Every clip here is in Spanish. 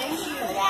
Thank you.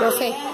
Profe.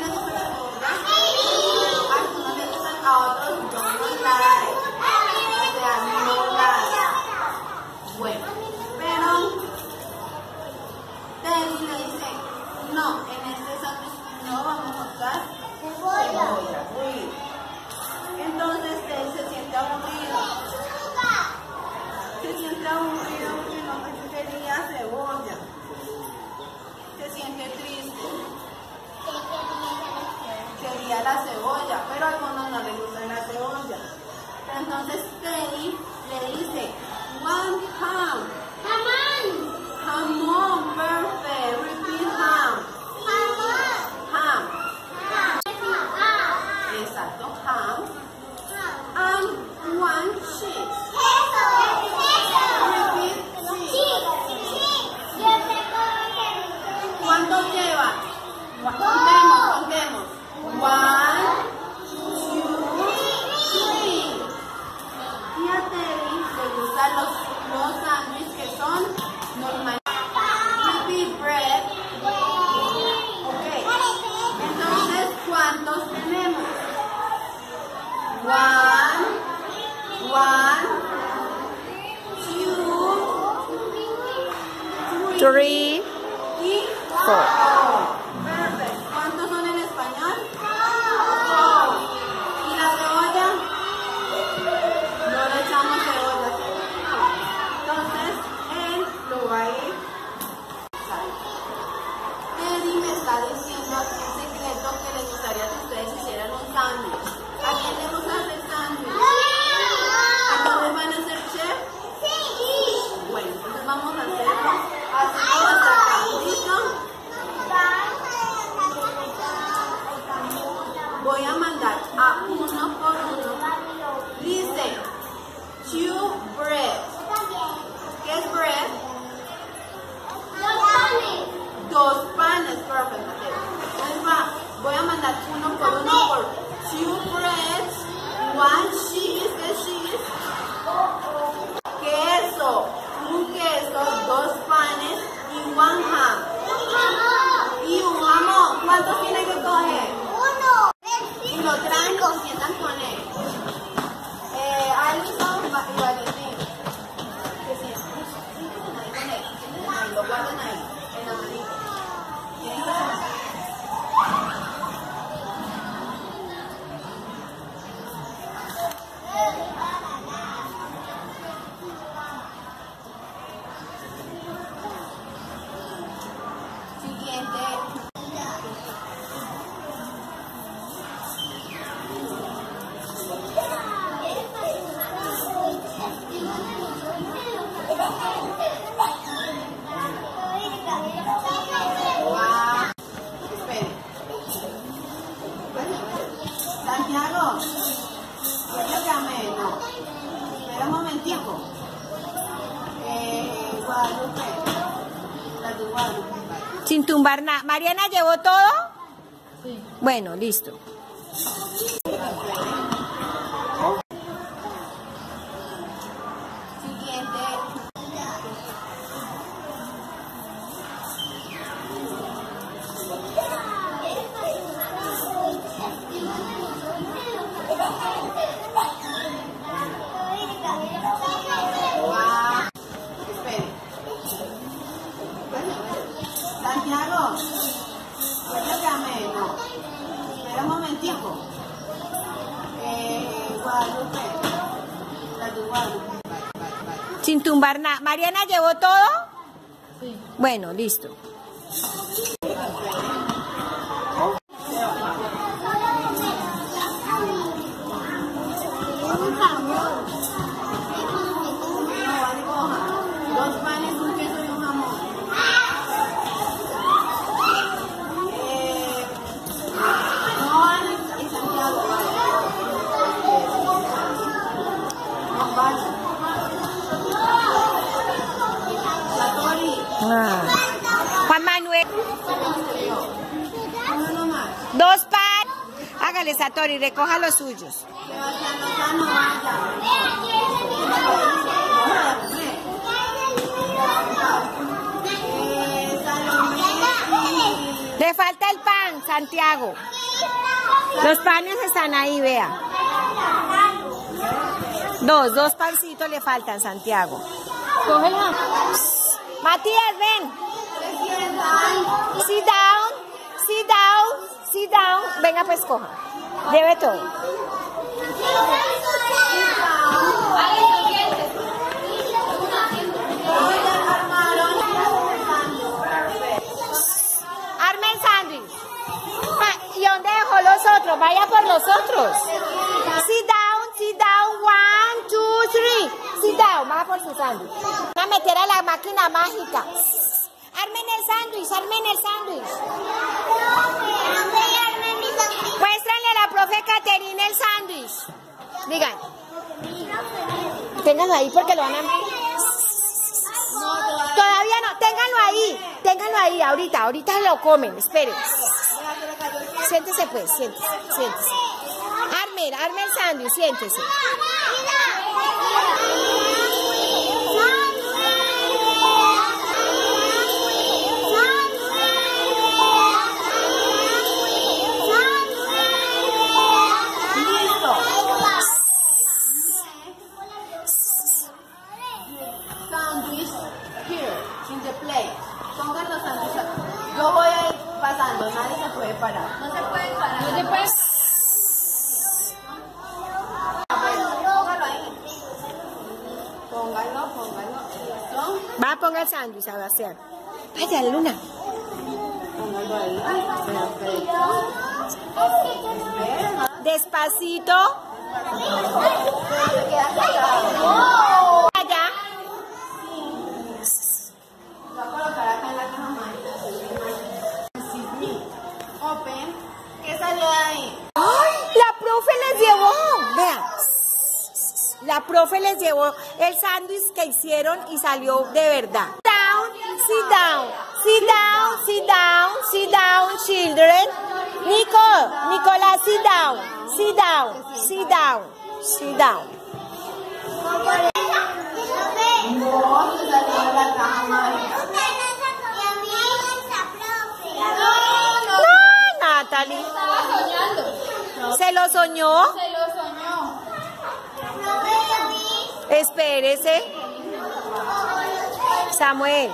Hello. three, four. Two bread. ¿Qué es bread? Dos panes, perfect, Mateo. Entonces va, voy a mandar uno por uno por two breads, one cheese, ¿qué es cheese? Santiago. Yo llamé, no. Espera un momentico. Eh, Guadalupe. La de Guadalupe. Sin tumbar nada. ¿Mariana llevó todo? Sí. Bueno, listo. Tumbar nada. ¿Mariana llevó todo? Sí. Bueno, listo. Hágale, Satori, recoja los suyos. Y... Le falta el pan, Santiago. Los panes están ahí, vea. Dos, dos pancitos le faltan, Santiago. Cógela. Matías, ven. Sit down, sit down, sit down. Venga, pues coja. Lleve todo. Arme el sándwich. ¿Y dónde dejó los otros? Vaya por los otros. Sit down, sit down. One, two, three. Sit down. Va por su sándwich. Va a meter a la máquina mágica. Armen el sándwich, armen el sándwich. Profe Caterina el sándwich. Digan. Ténganlo ahí porque lo van a... Todavía no, ténganlo ahí, ténganlo ahí, ahorita, ahorita lo comen, esperen. Siéntese pues, siéntese, siéntese. Arme, arme el sándwich, siéntese. Va, ponga el sándwich, Sebastián. Vaya, Luna. Póngalo póngalo ahí. Perfecto. Espera. Despacito. Allá. Voy a colocar acá en la caja mágica. Sydney. Open. ¿Qué salió de ahí? ¡Ay! La profe les llevó. Vean. La profe les llevó el sándwich que hicieron y salió de verdad. Down, sit down, sit down, sit down, sit down, children. Nico, Nicolás, sit down, sit down, sit down, sit down. No, se salió de la caja mágica. No, Natalie. ¿Se lo soñó? Se lo soñó. Espérese. Samuel.